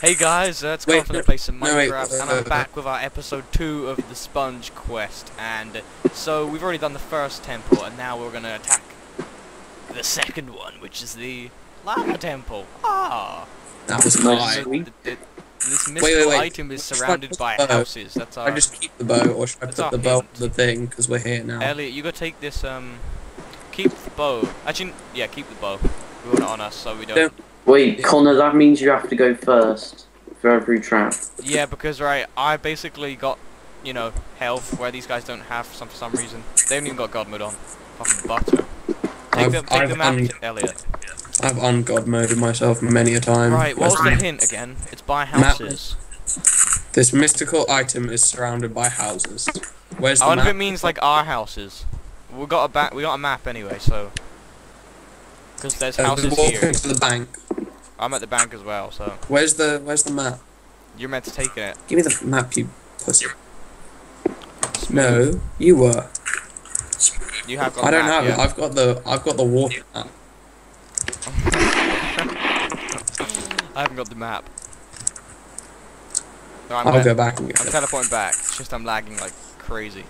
Hey guys, uh, it's Wait, no- to play some no, wait, Minecraft, and uh, I'm back with our episode 2 of the Sponge Quest. And so, we've already done the first temple, and now we're gonna attack the second one, which is the Lava Temple. Ah! That was Nice. high. The- the- this mystical wait, wait. item is surrounded by houses. That's our... I just keep the bow, or should I put the bow on the thing? Because we're here now. Elliot, you gotta take this, um... Keep the bow. Actually, yeah, keep the bow. We want it on us, so we don't... Don't- Wait, Connor, that means you have to go first for every trap. Yeah, because right, I basically got, you know, health where these guys don't have for some for some reason. They haven't even got God mode on. Fucking butter. Take I've- the take I've map, un- to Elliot. I've ungod moded myself many a time. Right, what was the hint again? It's by Map- houses. This mystical item is surrounded by houses. Where's the I the wonder if map? it means like our houses. We got a ba- we got a map anyway, so. Because there's Uh, houses walk here. into the bank. I'm at the bank as well, so Where's the Where's the map? you're meant to take it. Give me the map, you pussy. No, you were. You have got I don't map, have it. yeah. I've got the I've got the water map. I haven't got the map. No, I'm, I'll gonna- go back and get I'm teleporting back. It's just I'm lagging like crazy.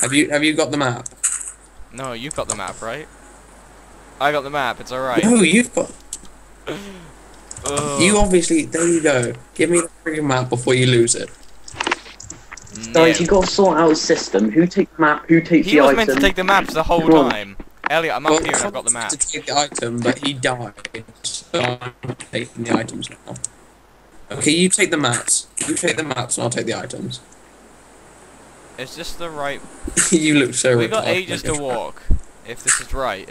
Have you Have you got the map? No, you've got the map, right? I got the map. It's alright. No, you've got. Ugh. You obviously. There you go. Give me the freaking map before you lose it. Guys, you No. gotta sort out a system. Who takes the map? Who takes He the item? He was meant to take the maps the whole Come on. time. Elliot, I'm up Well, here and I've got the map. to take the item, but he died. So I'm taking the items now. Okay, you take the maps. You take the maps, and I'll take the items. Is this the right? you look so. We've got ages to walk. If this is right.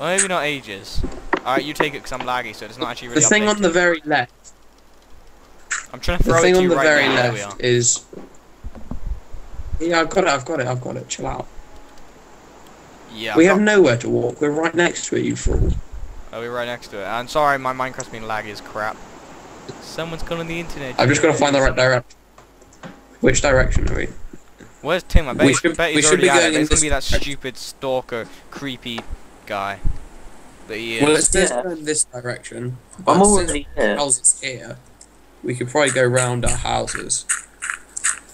Well, maybe not ages. Alright, you take it because I'm laggy, so it's not actually really The thing on the very left. I'm trying to The throw it thing to on you the right very now. There we are. left is. Yeah, I've got it. I've got it. I've got it. Chill out. Yeah. we I've have got- nowhere to walk. We're right next to it. You fool. Oh, we're right next to it. I'm sorry, my Minecraft's been laggy as crap. Someone's gone on the internet. I've just got to find the right direction. Which direction are we? Where's Tim? I bet, We he's- should- bet we should already be going in It's gonna be that stupid stalker, creepy guy. That he is. Well, it says Yeah. go in this direction. I'm but since already here. houses here. We could probably go round our houses.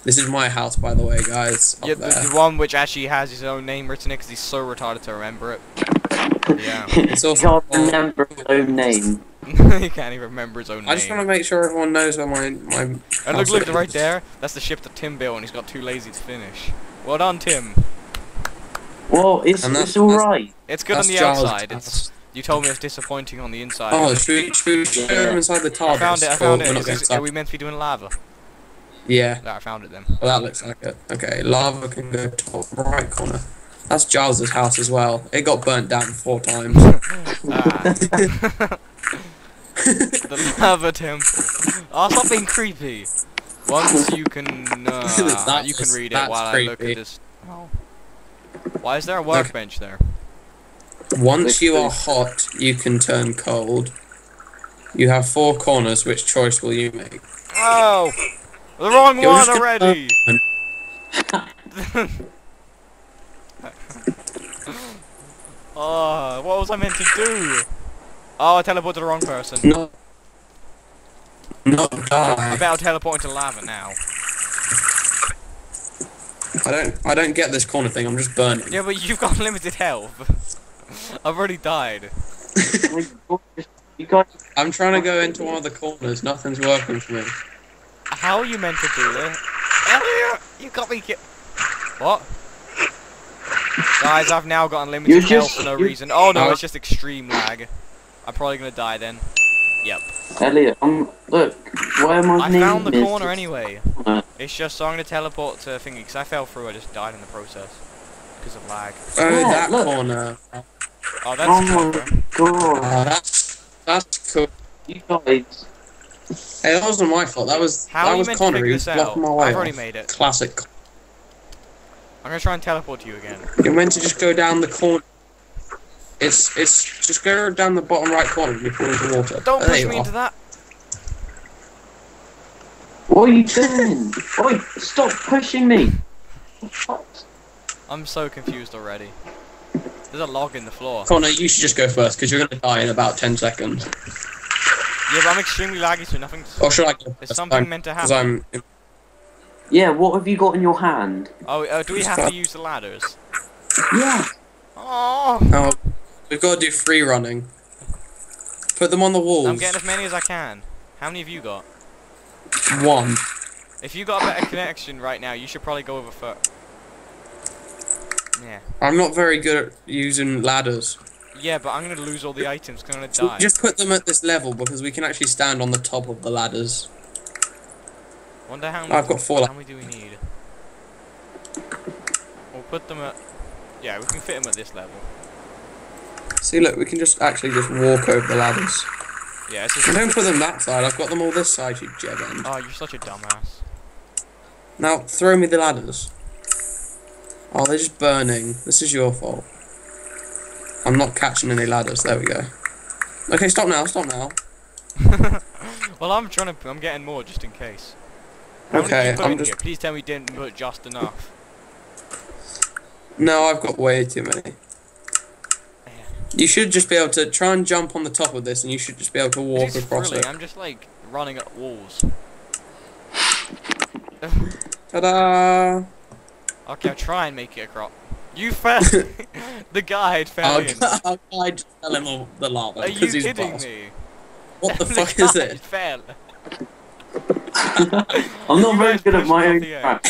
This is my house, by the way, guys. Up Yeah, the, there. the one which actually has his own name written in because he's so retarded to remember it. Yeah. It's you also- can't remember his own name. he can't even remember his own name. I just want to make sure everyone knows where my my. And house look, look, is. right there. That's the ship that Tim built, and he's got too lazy to finish. Well done, Tim. Well, it's, And that's- it's alright. It's good on the Giles' outside. It's you told me it's disappointing on the inside. Oh, should we, should we show Yeah. them inside the TARDIS? I found it. I found we're it. Is going this- inside? are we meant to be doing lava? Yeah, No, I found it then. well, that looks like it. Okay, lava can go top right corner. That's Giles's house as well. It got burnt down four times. Ah. the lava temple. Oh, stop being creepy. Once you can, uh, you can read it that's while I look at this. Oh. Why is there a workbench there? Once you are hot, you can turn cold. You have four corners. Which choice will you make? Oh, the wrong You're one already. oh, what was I meant to do? Oh, I teleported the wrong person. No. Not I die. bet I'll teleport into lava now. I don't. I don't get this corner thing. I'm just burning. Yeah, but you've got limited health. I've already died. you guys, I'm trying to go into one of the corners. Nothing's working for me. How are you meant to do this? Elliot, you got me ki- What? Guys, I've now got unlimited You're health just- for no reason. Oh no, Uh, it's just extreme lag. I'm probably gonna die then. Yep. Elliot, um, look, where my I name found the corner anyway. Uh, It's just so I'm gonna teleport to thingy because I fell through. I just died in the process because of lag. Oh, Yeah, that look. corner. Oh, that's oh clever. my god, Oh, that's that's cool. you guys. Hey, that wasn't my fault. That was How that was Connor. to He was blocking my way. I've already off. made it. Classic. I'm gonna try and teleport to you again. You're meant to just go down the corner. It's it's just go down the bottom right corner and you fall into water. Don't There push me are. into that. What are you doing? Oi, stop pushing me. What? I'm so confused already. There's a log in the floor. Connor, you should just go first because you're gonna die in about ten seconds. Yeah, but I'm extremely laggy, so nothing. Or should I go Is first? something I'm- meant to 'cause happen? I'm. Yeah, what have you got in your hand? Oh, uh, do we have to use the ladders? Yeah. Oh, Oh, we've got to do free running. Put them on the walls. I'm getting as many as I can. How many have you got? One. If you got a better connection right now, you should probably go over first. Yeah. I'm not very good at using ladders. Yeah, but I'm gonna lose all the items. 'cause I'm gonna die. just put them at this level because we can actually stand on the top of the ladders. Wonder how many. I've got four How many do we need? We'll put them at. Yeah, we can fit them at this level. See, look, we can just actually just walk over the ladders. Yeah, it's just. don't put them that side. I've got them all this side, you jet. Oh, you're such a dumbass. Now throw me the ladders. Oh, they're just burning. This is your fault. I'm not catching any ladders. There we go. Okay, stop now. Stop now. well, I'm trying to. I'm getting more just in case. How Okay, did you put I'm just- here? Please tell me you didn't put just enough. No, I've got way too many. Yeah. You should just be able to try and jump on the top of this, and you should just be able to walk This is across thrilling. it. I'm just like running at walls. Ta-da! Okay, I'll try and make it across. You fell. the guide fell I'll, in. I'll, I'll just tell him all the lava Are you because he's kidding boss. me? What the The fuck is it? Fell. I'm not You very good at my own the edge. crap.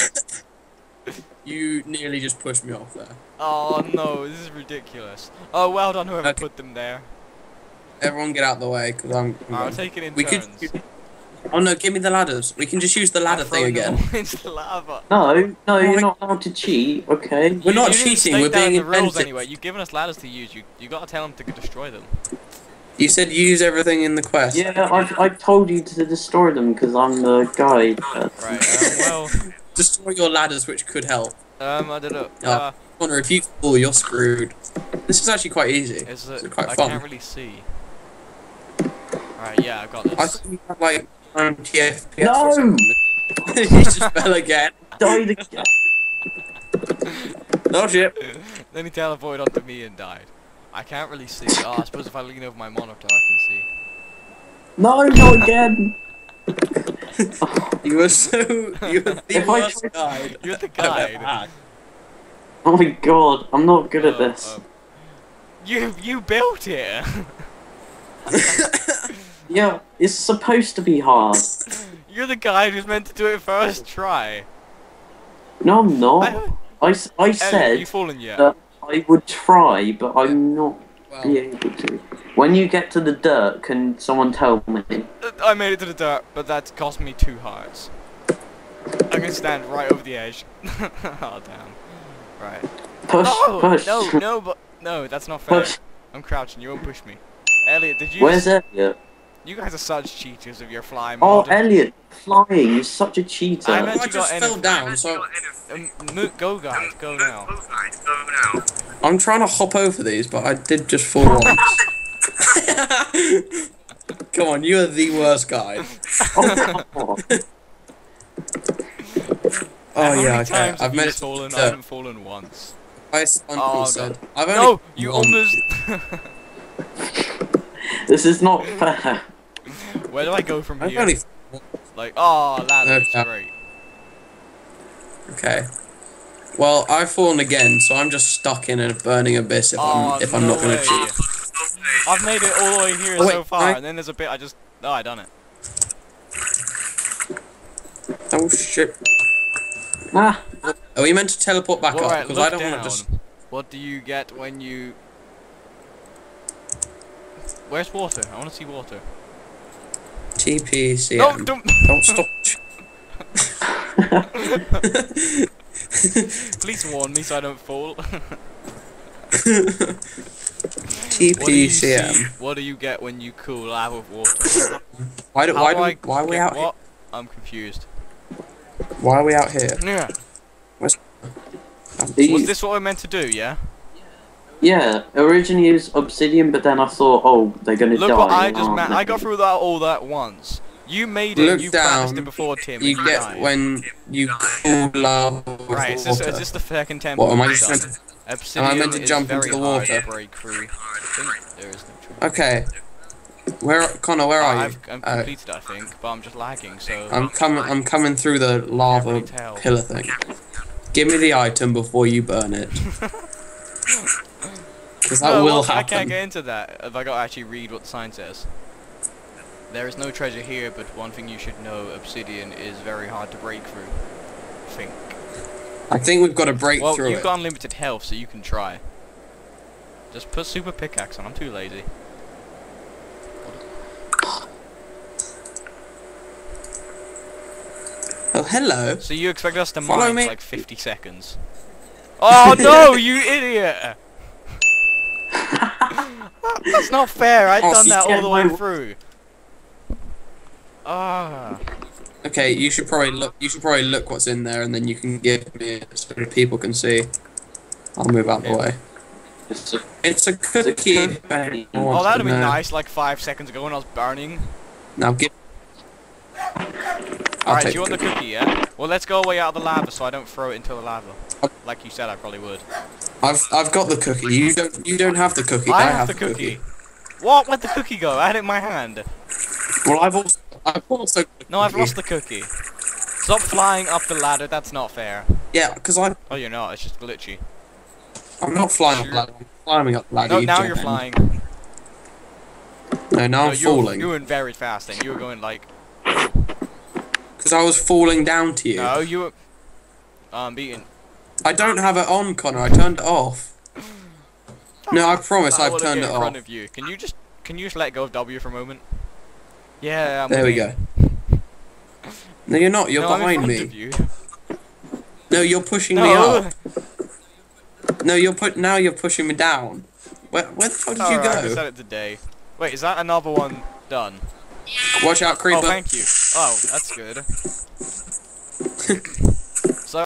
You nearly just pushed me off there. Oh no, this is ridiculous. Oh, well done whoever Okay. put them there. Everyone get out of the way because I'm. I'm I'll take it in we could. Oh no! Give me the ladders. We can just use the ladder thing again. all into lava. No, no, you're my- not allowed to cheat, okay? We're not you cheating, we're that being the rules inventive. anyway. You've given us ladders to use. You you gotta tell them to destroy them. You said use everything in the quest. Yeah, I, I told you to destroy them because I'm the guide. Right. Um, Destroy your ladders, which could help. um, I don't know. Oh. Uh, Connor, if you fall, you're screwed. This is actually quite easy. is It's it? quite I fun. can't really see. Alright, Yeah, I got this. I thought you had like 90 FPS. No! or something. you just fell again. Died again. No shit. then he teleported onto me and died. I can't really see. Oh, I suppose if I lean over my monitor, I can see. No, not again. You were so. You were the If I worst tried- guide. You're the I've ever guide. had. Oh my god, I'm not good at Oh, this. um, you you built it. Yeah, it's supposed to be hard. You're the guy who's meant to do it first try. No, I'm I, not. I, s- I Elliot, said you fallen yet? that I would try, but I'm not be well, able to. When you get to the dirt, can someone tell me? I made it to the dirt, but that cost me two hearts. I'm gonna stand right over the edge. oh damn. Right. Push, Oh push. no, no, but no, that's not fair. push. I'm crouching. You won't push me. Elliot, did you? Where's Elliot? You guys are such cheaters of your flying. Oh, mod. Elliot, flying. You're such a cheater. I I, meant you just fell any- down, so Um, go guys, go now. I'm trying to hop over these, but I did just fall once. Come on, you are the worst guy. oh, oh. Yeah, okay. I've have you managed fallen? I haven't fallen once. I oh, said. I've only No, you almost. This is not fair. Where do I go from I've here? only. Like, oh, ladders, Okay. great. Okay. Well, I've fallen again, so I'm just stuck in a burning abyss if Oh, I'm if I'm not gonna cheat. I've made it all the way here Oh, wait, so far, I- and then there's a bit I just. Oh, I done it. Oh shit. Ah, Are we meant to teleport back Well, up? right, Because I don't want to just. What do you get when you? Where's water? I want to see water. TPCM. No, don't. Don't stop. Please warn me so I don't fall. What do you? TPCM. What do you get when you cool out of water? Why do How why do I why are we out what? here? I'm confused. Why are we out here? Yeah. Um, Was this what we're meant to do? Yeah. Yeah. Originally it was obsidian, but then I thought, oh, they're gonna Look die. what I just aren't ma- they? I got through that all that once. You made it. Look you practiced down, it before, Tim. You and get died. when you cool lava with Right. Is this, is this the second temple? What am I just done? meant to? Obsidian meant to jump into the water? to break through. I think there is no. Okay. Where, Connor? Where are you? I've, I'm Oh. completed, I think, but I'm just lagging, so... I'm coming. I'm coming through the lava pillar thing. Give me the item before you burn it. Because that No, will well, I can't get into that if I gotta actually read what the sign says. There is no treasure here, but one thing you should know, obsidian is very hard to break through. I think. I think we've got to break Well, through you've it. got unlimited health, so you can try. Just put super pickaxe on, I'm too lazy. Oh, hello. So you expect us to Follow mine me. for like 50 seconds? Oh no, you idiot! That's not fair, I've Oh, done that all the way through. Ah. Okay, you should probably look. You should probably look what's in there, and then you can give me it so that people can see. I'll move out the way. It's a, It's a cookie. cookie. I want Oh, that'd be know. nice like five seconds ago when I was burning. Now give. I'll Alright, do you want the cookie. cookie, yeah? Well, let's go away out of the lava so I don't throw it into the lava. Oh. Like you said, I probably would. I've I've got the cookie. You don't you don't have the cookie. I, I, have, the cookie. What? Where'd the cookie go? I had it in my hand. Well, I've also I've also. No, I've lost the cookie. Stop flying up the ladder, that's not fair. Yeah, because I Oh, you're not, it's just glitchy. I'm not flying up Sure. the ladder. I'm climbing up ladder. No, you now you're in. flying. No, now no, I'm you falling you were very fast then. You were going like... because I was falling down to you. No, you were... Oh, I'm beaten. I don't have it on, Connor. I turned it off. Oh. No, I promise I I've turned it in front off. of you. Can you just... Can you just let go of W for a moment? Yeah, I'm There we go. No, you're not. You're no, behind front me. you. No, you're pushing me up. No, you're put. Now you're pushing me down. Where, where the fuck did you Alright, I go? set it today. Wait, is that another one done? Watch out, oh, creeper. Oh, thank you. Oh, that's good.